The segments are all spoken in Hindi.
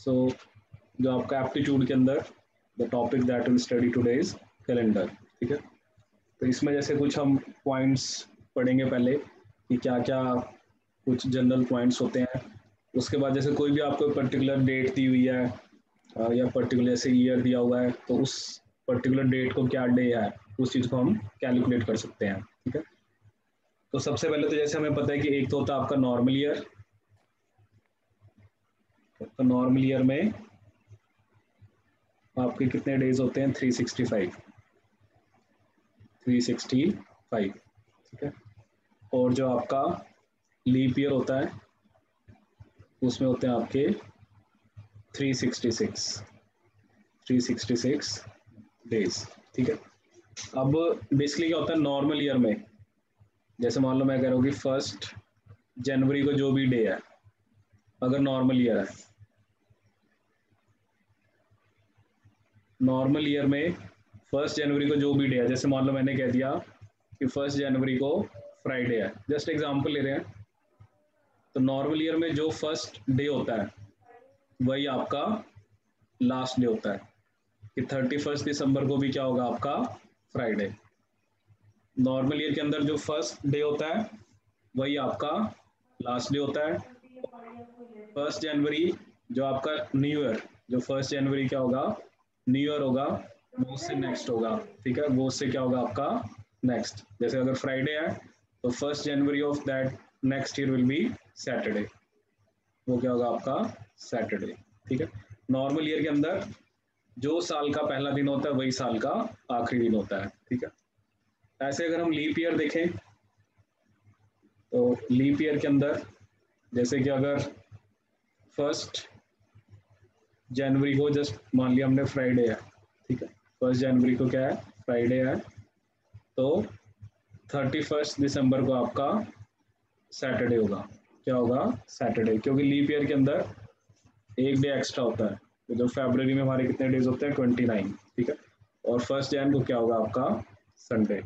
सो जो आपका एप्टीट्यूड के अंदर the topic that will study today is calendar ठीक है? तो इसमें जैसे कुछ हम पॉइंट्स पढ़ेंगे पहले, कि क्या क्या कुछ जनरल पॉइंट्स होते हैं। उसके बाद जैसे कोई भी आपको पर्टिकुलर डेट दी हुई है या पर्टिकुलर जैसे ईयर दिया हुआ है तो उस पर्टिकुलर डेट को क्या डे है, उस चीज़ को हम कैलकुलेट कर सकते हैं, ठीक है? तो सबसे पहले तो जैसे हमें पता है कि एक तो होता है आपका नॉर्मल ईयर तो नॉर्मल ईयर में आपके कितने डेज़ होते हैं? 365 365 ठीक है? और जो आपका लीप ईयर होता है, उसमें होते हैं आपके 366 366 डेज़ ठीक है? अब बेसिकली क्या होता है नॉर्मल ईयर में? जैसे मान लो मैं कह रहा हूँ कि फ़र्स्ट जनवरी को जो भी डे है, अगर नॉर्मल ईयर है नॉर्मल ईयर में फ़र्स्ट जनवरी को जो भी डे है, जैसे मान लो मैंने कह दिया कि फ़र्स्ट जनवरी को फ्राइडे है। जस्ट एग्जांपल ले रहे हैं। तो नॉर्मल ईयर में जो फ़र्स्ट डे होता है, वही आपका लास्ट डे होता है। कि थर्टी फ़र्स्ट दिसंबर को भी क्या होगा आपका फ्राइडे नॉर्मल ईयर के अंदर जो फ़र्स्ट डे होता है, वही आपका लास्ट डे होता है। फ़र्स्ट जनवरी जो आपका न्यू ईयर जो फ़र्स्ट जनवरी क्या होगा? न्यू ईयर होगा, वो से नेक्स्ट होगा, ठीक है? वो से क्या होगा आपका? नेक्स्ट जैसे अगर फ्राइडे है तो first January of that next year will be Saturday वो क्या होगा आपका? सैटरडे ठीक है? नॉर्मल ईयर के अंदर, जो साल का पहला दिन होता है, वही साल का आखिरी दिन होता है, ठीक है? ऐसे अगर हम लीप ईयर देखें तो लीप ईयर के अंदर, जैसे कि अगर फ़र्स्ट जनवरी को जस्ट मान लिया हमने फ्राइडे है, ठीक है? फ़र्स्ट जनवरी को क्या है? फ्राइडे है। तो थर्टी फ़र्स्ट दिसंबर को आपका सैटरडे होगा। क्या होगा? सैटरडे, क्योंकि लीप ईयर के अंदर एक डे एक्स्ट्रा होता है। तो जब फेबररी में हमारे कितने डेज़ होते हैं? ट्वेंटी नाइन ठीक है? और फ़र्स्ट जैन को क्या होगा आपका? संडे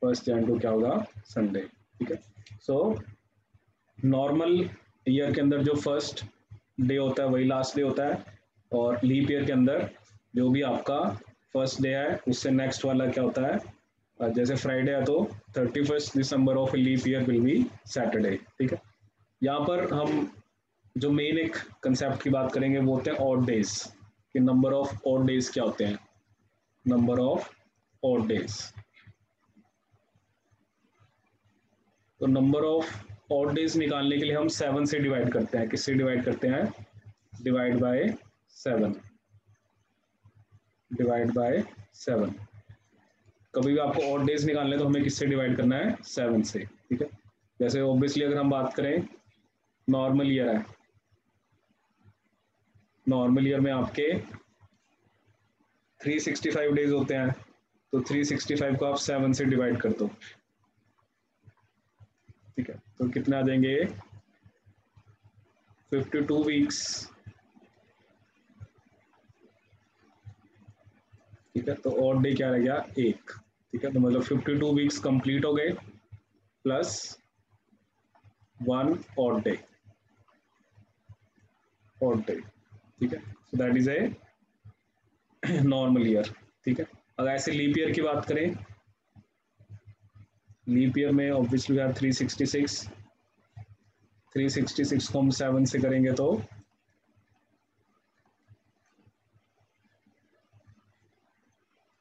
फ़र्स्ट जैन को क्या होगा? संडे ठीक है? सो नॉर्मल ईयर के अंदर जो फ़र्स्ट डे होता है, वही लास्ट डे होता है। और लीप ईयर के अंदर जो भी आपका फ़र्स्ट डे है, उससे नेक्स्ट वाला क्या होता है? जैसे फ्राइडे है तो thirty first December of leap year will be Saturday ठीक है? यहाँ पर हम जो मेन एक कंसेप्ट की बात करेंगे, वो होते हैं ऑड डेज़ कि नंबर ऑफ़ ऑड डेज़ क्या होते हैं? नंबर ऑफ़ ऑड डेज़ तो नंबर ऑफ़ ऑड डेज़ निकालने के लिए हम सेवन से डिवाइड करते हैं। किससे डिवाइड करते हैं? Divide by seven divide by seven कभी भी आपको ऑड डेज़ निकालने तो हमें किससे डिवाइड करना है? सेवन से, ठीक है? जैसे ऑब्वियसली अगर हम बात करें नॉर्मल ईयर है। नॉर्मल ईयर में आपके 365 डेज़ होते हैं। तो 365 को आप सेवन से डिवाइड कर दो। ठीक है? तो कितने जाएँगे 52 वीक्स ठीक है तो और डे क्या रह गया? एक। ठीक है तो मतलब 52 वीक्स कंप्लीट हो गए plus one odd day odd day ठीक है so that is a normal year ठीक है अगर ऐसे लीप ईयर की बात करें लीप ईयर में ऑब्वियसली आप 366 366 को हम सेवन से करेंगे तो।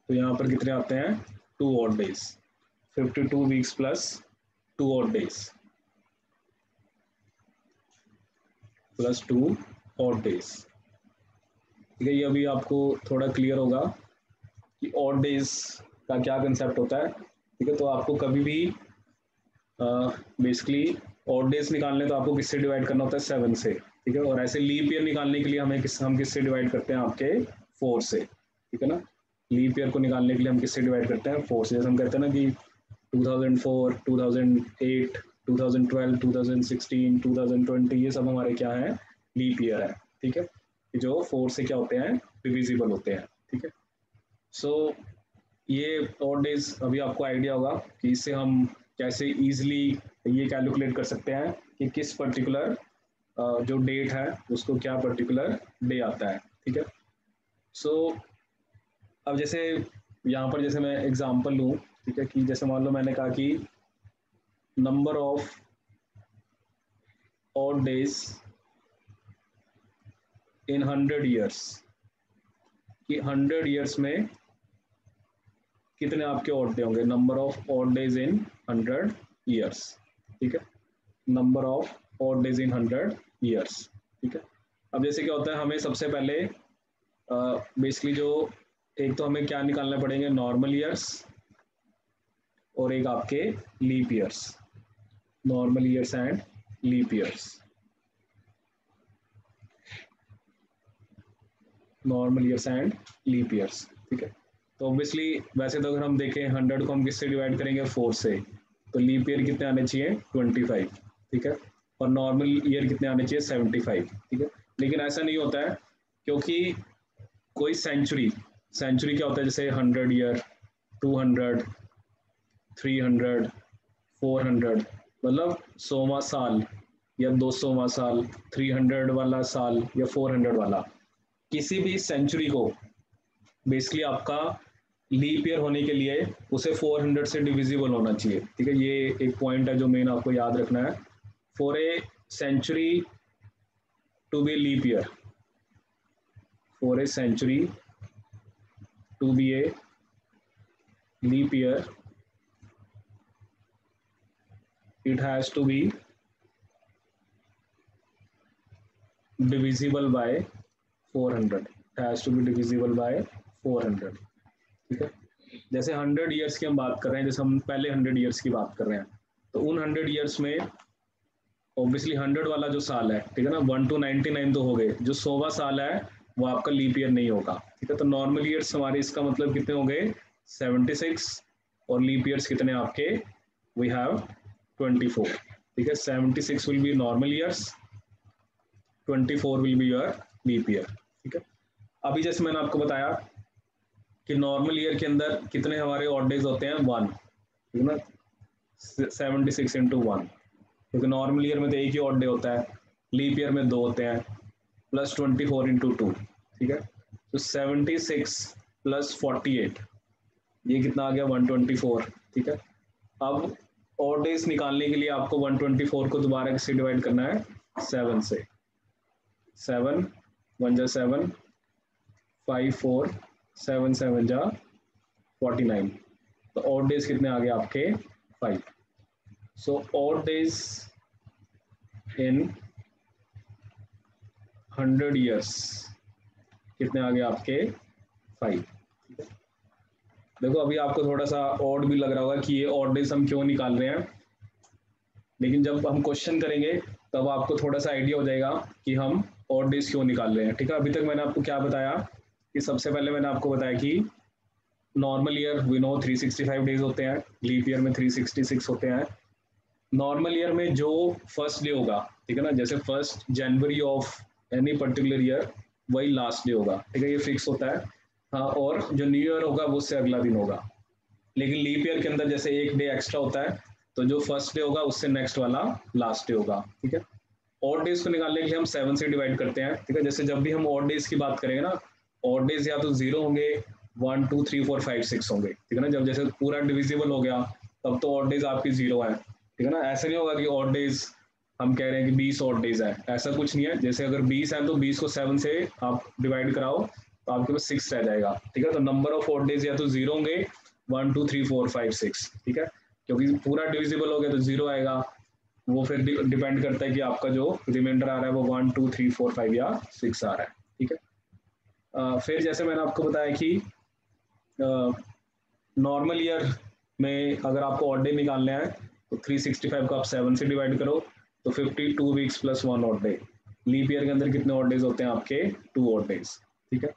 तो यहाँ पर कितने आते हैं? Two odd days 52 weeks plus two odd days plus two odd days ठीक है, ये अभी आपको थोड़ा क्लियर होगा कि और डेज़ का क्या कंसेप्ट होता है। ठीक है तो आपको कभी भी बेसिकली और डेज़ निकालने तो आपको किससे डिवाइड करना होता है? सेवन से ठीक है? और ऐसे लीप ईयर निकालने के लिए हमें किस हम किससे डिवाइड करते हैं? आपके फोर से ठीक है ना? लीप ईयर को निकालने के लिए हम किससे डिवाइड करते हैं? फोर से जैसे हम कहते हैं ना कि 2004, 2008, 2012, 2016, 2020 ये सब हमारे क्या है? लीप ईयर है ठीक है? जो फोर से क्या होते हैं? डिविजिबल होते हैं ठीक है? सो so, ये और डेज़ अभी आपको आइडिया होगा कि इससे हम कैसे ईजिली ये कैलकुलेट कर सकते हैं कि किस पर्टिकुलर जो डेट है उसको क्या पर्टिकुलर डे आता है ठीक है? सो so, अब जैसे यहाँ पर जैसे मैं एग्जांपल लूँ ठीक है कि जैसे मान लो मैंने कहा कि number of odd days in hundred years कि हंड्रेड ईयर्स में कितने आपके ऑड डे होंगे? Number of odd days in hundred years ठीक है? Number of odd days in hundred years ठीक है? अब जैसे क्या होता है, हमें सबसे पहले बेसिकली जो, एक तो हमें क्या निकालना पड़ेंगे? नॉर्मल ईयर्स और एक आपके leap years normal years and leap years normal years and leap years ठीक है? तो ऑब्वियसली वैसे तो अगर हम देखें हंड्रेड को हम किससे डिवाइड करेंगे? फोर से। तो लीप ईयर कितने आने चाहिए? ट्वेंटी फाइव ठीक है? और नॉर्मल ईयर कितने आने चाहिए? सेवेंटी फाइव ठीक है? लेकिन ऐसा नहीं होता है, क्योंकि कोई सेंचुरी सेंचुरी क्या होता है? जैसे hundred year two hundred three hundred four hundred मतलब सोवा साल या दो सौवा साल थ्री हंड्रेड वाला साल या फोर हंड्रेड वाला। किसी भी सेंचुरी को बेसिकली आपका लीप ईयर होने के लिए उसे 400 से डिविजिबल होना चाहिए। ठीक है, ये एक पॉइंट है जो मेन आपको याद रखना है। For a century to be leap year for a century to be a leap year it has to be divisible by 400 it has to be divisible by 400 ठीक है जैसे 100 इयर्स की हम बात कर रहे हैं, जैसे हम पहले 100 इयर्स की बात कर रहे हैं तो उन 100 इयर्स में ऑब्वियसली 100 वाला जो साल है, ठीक है ना वन टू 99 तो हो गए, जो सोवा साल है, वो आपका लीप ईयर नहीं होगा, ठीक है तो नॉर्मल ईयर्स हमारे इसका मतलब कितने हो गए? 76 और लीप ईयर्स कितने आपके? वी हैव 24 ठीक है 76 will be normal years 24 will be your leap year ठीक है। अभी जैसे मैंने आपको बताया कि नॉर्मल ईयर के अंदर कितने हमारे ऑड डेज़ होते हैं? वन ठीक है ना? सेवेंटी सिक्स इंटू वन क्योंकि नॉर्मल ईयर में तो एक ही ऑड डे होता है। लीप ईयर में दो होते हैं। Plus twenty four into two ठीक है? तो seventy six plus forty eight ये कितना आ गया? वन ट्वेंटी फोर ठीक है? अब और डेज़ निकालने के लिए आपको वन ट्वेंटी फोर को दोबारा किससे डिवाइड करना है? सेवन से. सेवन वन जा seven five four seven seven जा फोर्टी नाइन तो और डेज़ कितने आ गए आपके? फाइव सो और डेज़ इन हंड्रेड ईयर्स कितने आ गए आपके? फाइव देखो, अभी आपको थोड़ा सा ऑड भी लग रहा होगा कि ये ऑड डेज़ हम क्यों निकाल रहे हैं। लेकिन जब हम क्वेश्चन करेंगे, तब आपको थोड़ा सा आइडिया हो जाएगा कि हम ऑड डेज़ क्यों निकाल रहे हैं। ठीक है? अभी तक मैंने आपको क्या बताया? कि सबसे पहले मैंने आपको बताया कि normal year we know 365 days होते हैं लीप ईयर में 366 होते हैं। नॉर्मल ईयर में जो फ़र्स्ट डे होगा, ठीक है ना, जैसे first January of any particular year वही लास्ट डे होगा, ठीक है, ये फिक्स होता है। हाँ और जो न्यू ईयर होगा, वो उससे अगला दिन होगा। लेकिन लीप ईयर के अंदर जैसे एक डे एक्स्ट्रा होता है तो जो फ़र्स्ट डे होगा, उससे नेक्स्ट वाला लास्ट डे होगा, ठीक है। और डेज़ को निकालने के लिए हम सेवन से डिवाइड करते हैं, ठीक है, जैसे जब भी हम और डेज़ की बात करेंगे ना और डेज़ या तो ज़ीरो होंगे one two three four five six होंगे, ठीक है ना? जब जैसे पूरा डिविजिबल हो गया, तब तो और डेज़ आपकी ज़ीरो है, ठीक है ना? ऐसा नहीं होगा कि और डेज़ हम कह रहे हैं कि बीस और डेज़ है, ऐसा कुछ नहीं है। जैसे अगर बीस है तो बीस को सेवन से आप डिवाइड कराओ तो आपके पास सिक्स रह जाएगा, ठीक है? तो नंबर ऑफ़ और डेज़ या तो ज़ीरो होंगे one two three four five six ठीक है? क्योंकि पूरा डिविजिबल हो गया तो ज़ीरो आएगा। वो फिर डिपेंड करता है कि आपका जो रिमाइंडर आ रहा है, वो one two three four five या सिक्स आ रहा है, ठीक है? फिर जैसे मैंने आपको बताया कि नॉर्मल ईयर में अगर आपको ऑड डे निकालने हैं तो 365 को आप सेवन से डिवाइड करो तो 52 weeks plus one odd day leap year के अंदर कितने ऑड डेज़ होते हैं आपके? टू ऑड डेज़ ठीक है?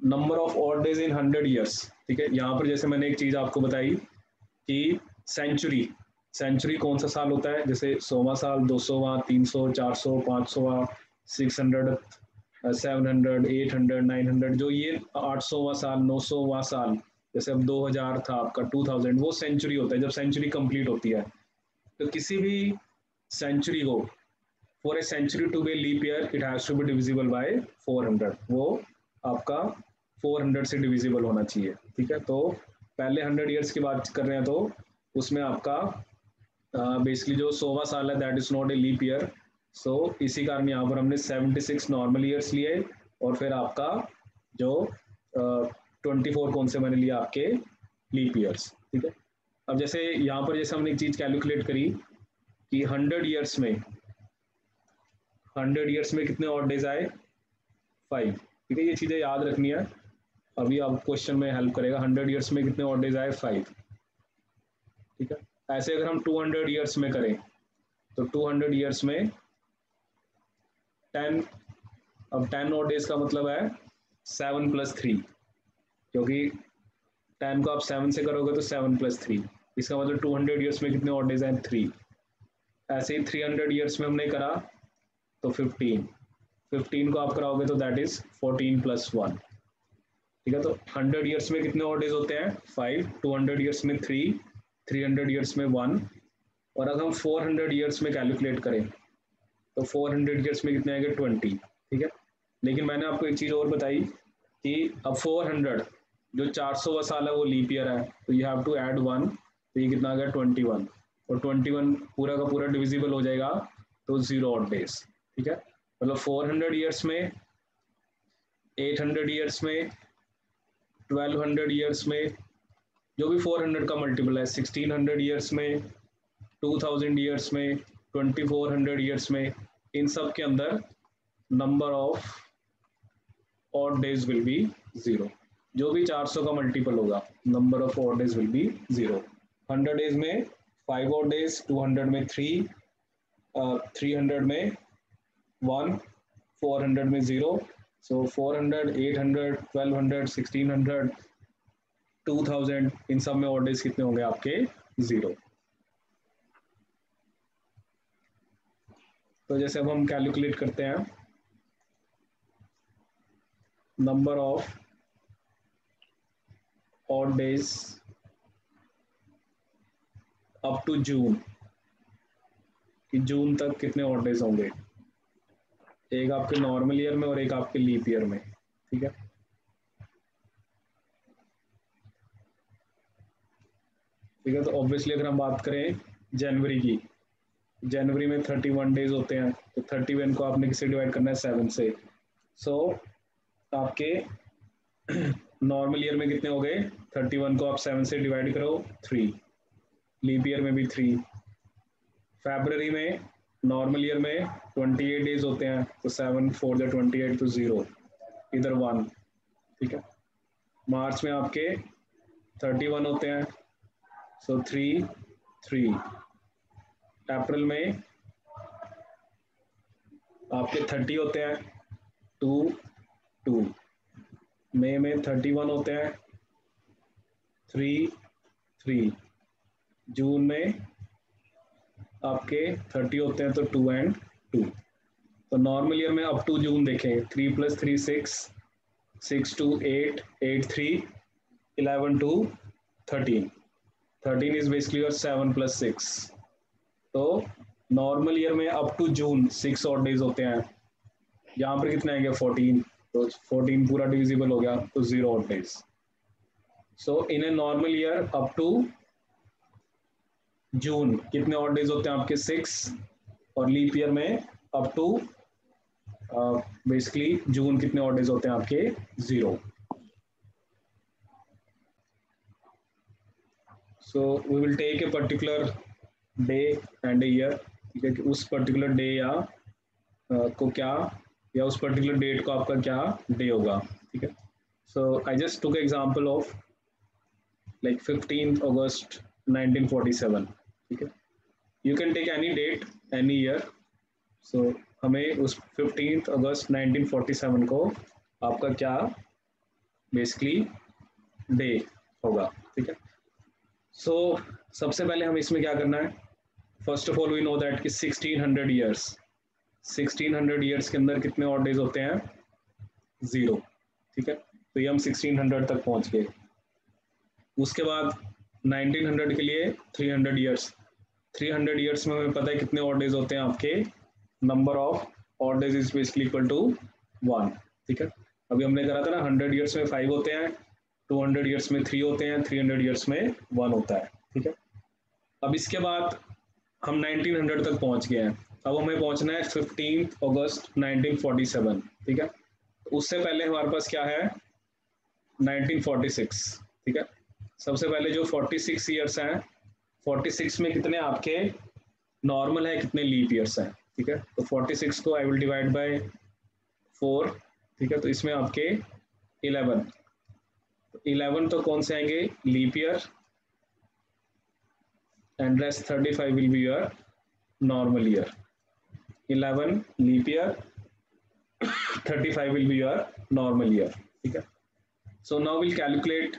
Number of odd days in hundred years ठीक है? यहाँ पर जैसे मैंने एक चीज़ आपको बताई कि सेंचुरी सेंचुरी कौन सा साल होता है? जैसे सोवा साल, दो सौ सौवा तीन सौ, चार सौ, पाँच सौवा six hundred seven hundred eight hundred nine hundred जो ये आठ सौवा साल नौ सौवा साल जैसे अब 2000 था आपका 2000 वो सेंचुरी होता है जब सेंचुरी कंप्लीट होती है। तो किसी भी सेंचुरी को for a century to be leap year it has to be divisible by 400 वो आपका 400 से डिविजिबल होना चाहिए ठीक है? तो पहले 100 ईयर्स की बात कर रहे हैं तो उसमें आपका बेसिकली uh, जो सोवा साल है that is not a leap year so so, इसी कारण यहाँ पर हमने 76 नॉर्मल ईयर्स लिए और फिर आपका जो ट्वेंटी uh, फोर कौन से मैंने लिया आपके लीप ईयर्स ठीक है? अब जैसे यहाँ पर जैसे हमने एक चीज़ कैलकुलेट करी कि हंड्रेड ईयर्स में हंड्रेड ईयर्स में कितने और डेज़ आए? फाइव ठीक है? ये चीज़ें याद रखनी है। अभी आप क्वेश्चन में हेल्प करेगा हंड्रेड ईयर्स में कितने और डेज़ आए? फाइव ठीक है? ऐसे अगर हम टू हंड्रेड ईयर्स में करें तो टू हंड्रेड ईयर्स में टेन, अब टेन और डेज़ का मतलब है सेवन प्लस थ्री, क्योंकि टेन को आप सेवन से करोगे तो सेवन प्लस थ्री, इसका मतलब टू हंड्रेड ईयर्स में कितने और डेज़ हैं? थ्री। ऐसे ही थ्री हंड्रेड ईयर्स में हमने करा तो फिफ्टीन फिफ्टीन को आप कराओगे तो that is fourteen plus one. ठीक है तो हंड्रेड ईयर्स में कितने और डेज़ होते हैं? फाइव, टू हंड्रेड ईयर्स में थ्री थ्री हंड्रेड ईयर्स में वन, और अगर हम फोर हंड्रेड ईयर्स में कैलकुलेट करें तो फोर हंड्रेड ईयर्स में कितने आएँगे? ट्वेंटी ठीक है? लेकिन मैंने आपको एक चीज़ और बताई कि अब फोर हंड्रेड जो चार सौ साल है वो लीप ईयर है तो you have to add one तो ये कितना आ गया? ट्वेंटी वन और ट्वेंटी वन पूरा का पूरा डिविजिबल हो जाएगा तो ज़ीरो ऑट डेज़ ठीक है? मतलब 400 ईयर्स में 800 ईयर्स में 1200 ईयर्स में, जो भी 400 का मल्टीपल है 1600 ईयर्स में 2000 ईयर्स में 2400 ईयर्स में इन सब के अंदर number of odd days will be zero जो भी 400 का मल्टीपल होगा number of odd days will be zero 100 days में फाइव ऑड डेज़ 200 में थ्री थ्री हंड्रेड में वन फोर हंड्रेड में zero so four hundred eight hundred twelve hundred sixteen hundred two thousand इन सब में ऑर्डर्स कितने होंगे आपके? ज़ीरो तो जैसे अब हम कैलकुलेट करते हैं number of odd days up to June कि जून तक कितने ऑड डेज़ होंगे? एक आपके नॉर्मल ईयर में और एक आपके लीप ईयर में, ठीक है? ठीक है तो ऑब्वियसली अगर हम बात करें जनवरी की जनवरी में थर्टी वन डेज़ होते हैं तो थर्टी वन को आपने किसे डिवाइड करना है? सेवन से। सो so, आपके नॉर्मल ईयर में कितने हो गए? थर्टी वन को आप सेवन से डिवाइड करो थ्री लीप ईयर में भी थ्री फेबररी में नॉर्मल ईयर में ट्वेंटी एट डेज़ होते हैं तो सेवन फोर जो ट्वेंटी एट तो ज़ीरो इधर वन ठीक है? मार्च में आपके थर्टी वन होते हैं सो थ्री थ्री अप्रैल में आपके थर्टी होते हैं, टू टू। मई में थर्टी वन होते हैं, थ्री थ्री। जून में आपके थर्टी होते हैं तो टू एंड टू। तो नॉर्मल ईयर में अप टू जून देखें, three plus three six six two eight eight three, eleven two thirteen thirteen is basically और सेवन प्लस सिक्स तो नॉर्मल ईयर में up to June six odd days होते हैं। यहाँ पर कितने आएँगे फोर्टीन तो फोर्टीन पूरा डिविजिबल हो गया तो zero odd days so in a normal year up to June कितने और डेज़ होते हैं आपके? सिक्स और लीप ईयर में अप टू बेसिकली जून कितने और डेज़ होते हैं आपके? Zero so we will take a particular day and year ठीक है, कि उस पर्टिकुलर डे या को क्या, या उस पर्टिकुलर डेट को आपका क्या डे होगा, ठीक है? So I just took example of like fifteen August 1947 ठीक है? You can take any date any year so हमें उस फिफ्टीन अगस्त 1947 को आपका क्या बेसिकली डे होगा, ठीक है? सो so, सबसे पहले हमें इसमें क्या करना है? First of all we know that कि 1600 ईयर्स 1600 ईयर्स के अंदर कितने और डेज़ होते हैं? ज़ीरो ठीक है? तो ये हम 1600 तक पहुँच गए। उसके बाद 1900 के लिए 300 ईयर्स 300 ईयर्स में हमें पता है कितने और डेज़ होते हैं आपके? Number of odd days is basically equal to one ठीक है? अभी हमने करा था ना हंड्रेड ईयर्स में फाइव होते हैं। टू हंड्रेड ईयर्स में थ्री होते हैं थ्री हंड्रेड ईयर्स में वन होता है, ठीक है? अब इसके बाद हम नाइनटीन हंड्रेड तक पहुँच गए हैं। अब हमें पहुँचना है fifteen August nineteen forty seven ठीक है? उससे पहले हमारे पास क्या है? 1946 ठीक है? सबसे पहले जो 46 ईयर्स हैं 46 में कितने आपके नॉर्मल है, कितने लीप ईयर्स हैं, ठीक है? तो 46 को I will divide by four ठीक है? तो इसमें आपके 11 इलेवन तो कौन से आएँगे? Leap year and rest thirty five will be your normal year eleven leap year thirty five will be your normal year ठीक है? So now will calculate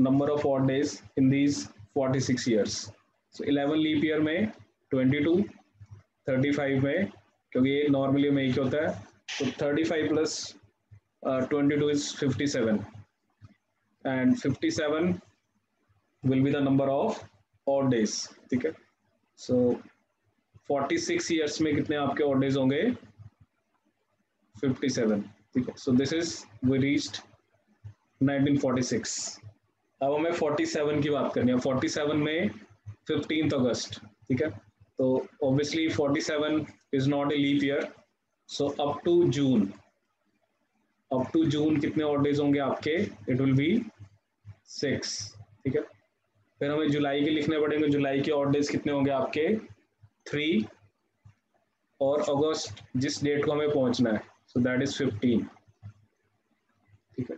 number of what days in these forty six years so eleven leap year में ट्वेंटी टू थर्टी फाइव में, क्योंकि ये नॉर्मल ईयर में एक ही होता है तो thirty five plus twenty two is fifty seven and 57 will be the number of odd days, ठीक है? So 46 years में कितने आपके odd days होंगे? 57 ठीक है? So this is we reached 1946 अब हमें 47 की बात करनी है। 47 में 15th अगस्त ठीक है? तो obviously 47 is not a leap year so up to June up to June कितने और डेज़ होंगे आपके? इट विल बी सिक्स, ठीक है? फिर हमें जुलाई के लिखने पड़ेंगे। जुलाई के और डेज़ कितने होंगे आपके? थ्री और अगस्त जिस डेट को हमें पहुँचना है सो दैट इज़ फिफ्टीन ठीक है?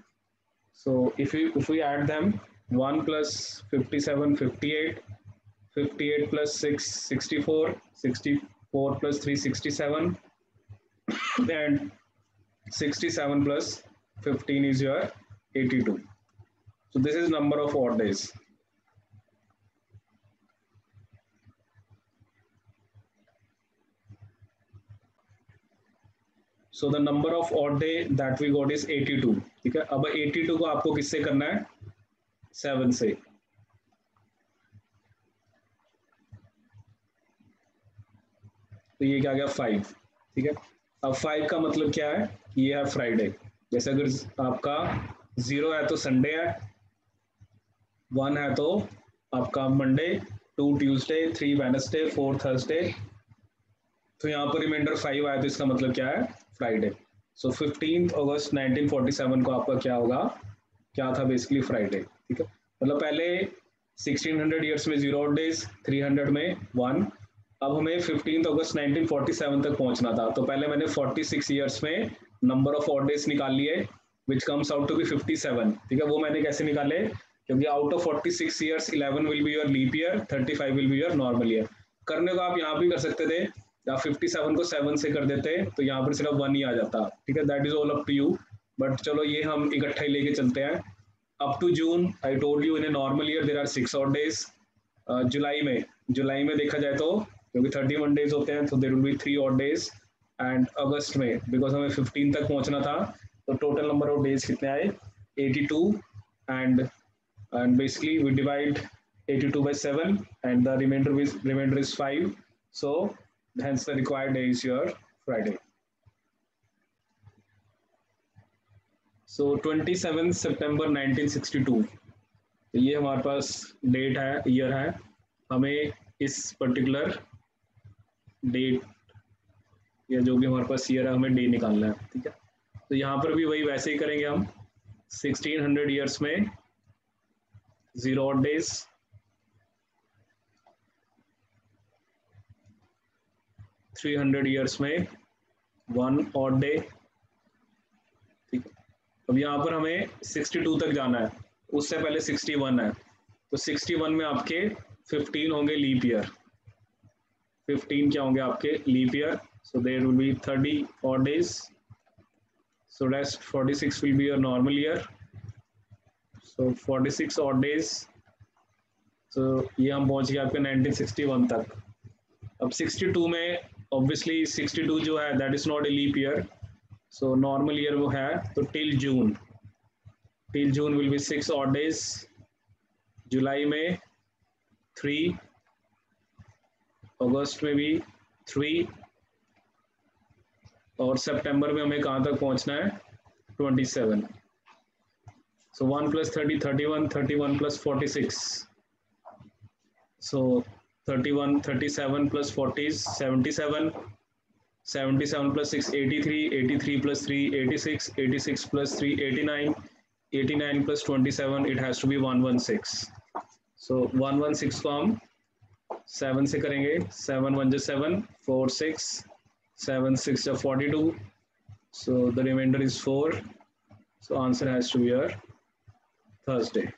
So if you if you is 15 okay so if we fifty we fifty eight 1 plus 57 58 58 plus 6 64 64 plus 3 67 and 67 plus 15 is your 82 so, this is number of odd days. So the number of odd day that we got is 82 ठीक है? अब 82 को आपको किससे करना है? सेवन से. तो ये क्या गया? फाइव ठीक है? अब फाइव का मतलब क्या है? ये है फ्राइडे जैसे अगर आपका ज़ीरो है तो संडे है वन है तो आपका Monday two Tuesday three Wednesday four Thursday तो यहाँ पर रिमाइंडर फाइव आया तो इसका मतलब क्या है? फ्राइडे सो फिफ्टीन अगस्त 1947 को आपका क्या होगा? क्या था बेसिकली फ्राइडे ठीक है? मतलब पहले 1600 ईयर्स में ज़ीरो डेज़ 300 में वन अब हमें फिफ्टीन अगस्त 1947 तक पहुँचना था। तो पहले मैंने 46 ईयर्स में नंबर ऑफ़ ऑड डेज़ निकाल लिए which comes out to be 57 ठीक है? वो मैंने कैसे निकाले? क्योंकि out of 46 years 11 will be your leap year 35 will be your normal year करने को आप यहाँ भी कर सकते थे या 57 को 7 से कर देते तो यहाँ पर सिर्फ़ वन ही आ जाता। ठीक है? That is all up to you but चलो, ये हम इकट्ठा ही लेके चलते हैं। Up to June I told you in a normal year there are six odd days जुलाई में जुलाई में देखा जाए तो क्योंकि थर्टी वन डेज़ होते हैं तो there will be three odd days and अगस्त में बिकॉज़ हमें फिफ्टीन तक पहुँचना था तो टोटल नंबर ऑफ़ डेज़ कितने आए? Eighty two and and basically we divide 82 by 7 and the remainder is remainder is 5 so, hence the required day is your Friday. So 27 सितंबर 1962 ये हमारे पास डेट है ईयर है। हमें इस पर्टिकुलर डेट या जो भी हमारे पास ईयर है, हमें डे निकालना है, ठीक है? तो यहाँ पर भी वही वैसे ही करेंगे हम। 1600 ईयर्स में zero days three hundred years में वन और डे ठीक अब यहाँ पर हमें सिक्सटी टू तक जाना है। उससे पहले सिक्सटी वन है। तो सिक्सटी वन में आपके फिफ्टीन होंगे लीप ईयर फिफ्टीन क्या होंगे आपके? Leap year so there will be 30 odd days. So rest 46 will be your normal year. So 46 odd days so, ये हम पहुँच गए आपके 1961 तक। अब 62 में ऑब्वियसली 62 जो है that is not a leap year so normal year वो है तो till June till June will be six odd days जुलाई में थ्री अगस्त में भी थ्री और सितंबर में हमें कहाँ तक पहुँचना है? Twenty seven so one plus thirty thirty one thirty one plus forty six so thirty one thirty seven plus forty seventy seven 77 plus 6 83 83 plus 3 86 86 plus 3 89 89 plus 27 it has to be 116 so 116 को हम 7 से करेंगे 7 1 just 7 4 6 7 6 is 42 so the remainder is 4 so answer has to be your Thursday